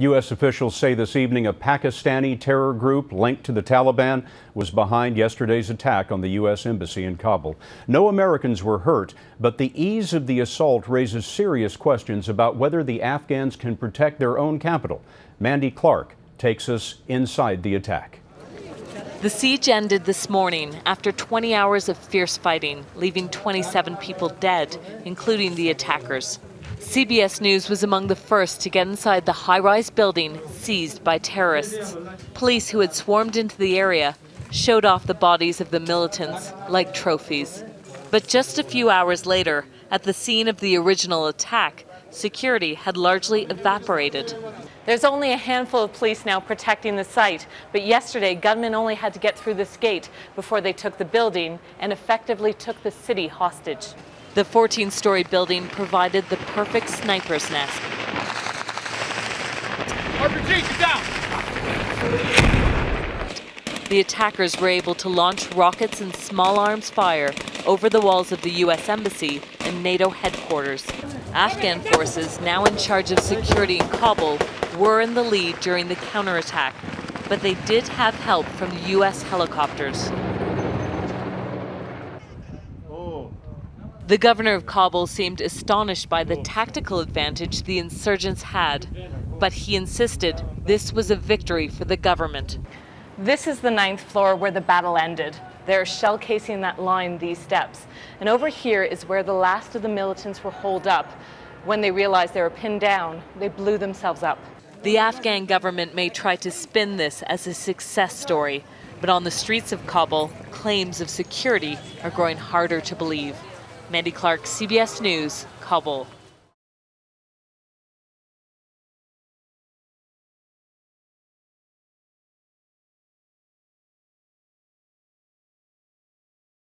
U.S. officials say this evening a Pakistani terror group linked to the Taliban was behind yesterday's attack on the U.S. Embassy in Kabul. No Americans were hurt, but the ease of the assault raises serious questions about whether the Afghans can protect their own capital. Mandy Clark takes us inside the attack. The siege ended this morning after 20 hours of fierce fighting, leaving 27 people dead, including the attackers. CBS News was among the first to get inside the high rise building seized by terrorists. Police who had swarmed into the area showed off the bodies of the militants like trophies. But just a few hours later, at the scene of the original attack, security had largely evaporated. There's only a handful of police now protecting the site, but yesterday gunmen only had to get through this gate before they took the building and effectively took the city hostage. The 14 story building provided the perfect sniper's nest. RPG, get down! The attackers were able to launch rockets and small arms fire over the walls of the U.S. Embassy NATO headquarters. Afghan forces, now in charge of security in Kabul, were in the lead during the counterattack, but they did have help from U.S. helicopters. The governor of Kabul seemed astonished by the tactical advantage the insurgents had, but he insisted this was a victory for the government. This is the ninth floor where the battle ended. There are shell casing that line these steps. And over here is where the last of the militants were holed up. When they realized they were pinned down, they blew themselves up. The Afghan government may try to spin this as a success story, but on the streets of Kabul, claims of security are growing harder to believe. Mandy Clark, CBS News, Kabul.